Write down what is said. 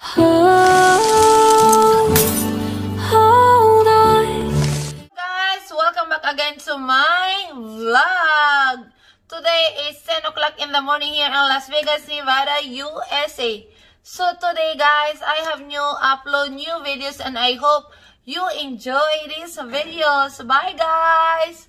hold on. Guys, welcome back again to my vlog. Today is 10 o'clock in the morning here in Las Vegas, Nevada, USA. So today guys, I have new upload new videos and I hope you enjoy these videos. Bye guys!